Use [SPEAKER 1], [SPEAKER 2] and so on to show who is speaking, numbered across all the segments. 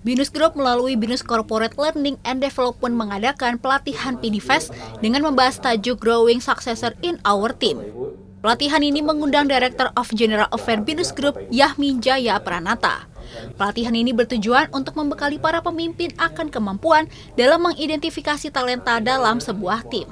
[SPEAKER 1] Binus Group melalui Binus Corporate Learning and Development mengadakan pelatihan PDFest dengan membahas tajuk Growing Successor in Our Team. Pelatihan ini mengundang Director of General Affairs Binus Group, Yahmin Jaya Pranata. Pelatihan ini bertujuan untuk membekali para pemimpin akan kemampuan dalam mengidentifikasi talenta dalam sebuah tim.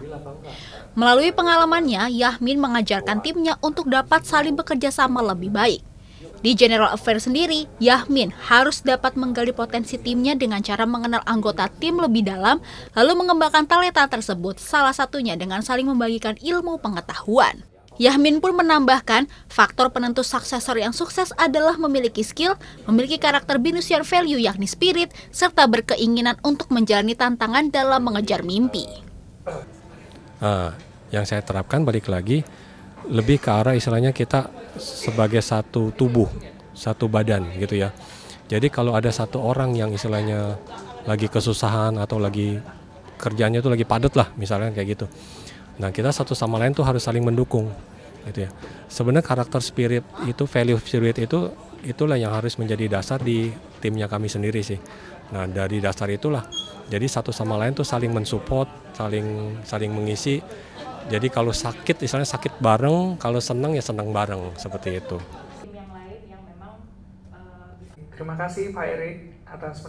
[SPEAKER 1] Melalui pengalamannya, Yahmin mengajarkan timnya untuk dapat saling bekerja sama lebih baik. Di General Affairs sendiri, Yahmin harus dapat menggali potensi timnya dengan cara mengenal anggota tim lebih dalam, lalu mengembangkan talenta tersebut, salah satunya dengan saling membagikan ilmu pengetahuan. Yahmin pun menambahkan, faktor penentu suksesor yang sukses adalah memiliki skill, memiliki karakter binusian value yakni spirit, serta berkeinginan untuk menjalani tantangan dalam mengejar mimpi.
[SPEAKER 2] Uh, yang saya terapkan balik lagi, lebih ke arah istilahnya kita sebagai satu tubuh, satu badan gitu ya. Jadi kalau ada satu orang yang istilahnya lagi kesusahan atau lagi kerjanya itu lagi padat lah misalnya kayak gitu. Nah kita satu sama lain tuh harus saling mendukung gitu ya. Sebenarnya karakter spirit itu value spirit itu itulah yang harus menjadi dasar di timnya kami sendiri sih. Nah dari dasar itulah jadi satu sama lain tuh saling mensupport, saling saling mengisi jadi kalau sakit, misalnya sakit bareng, kalau senang ya senang bareng seperti itu.
[SPEAKER 3] Terima kasih Pak Erik atas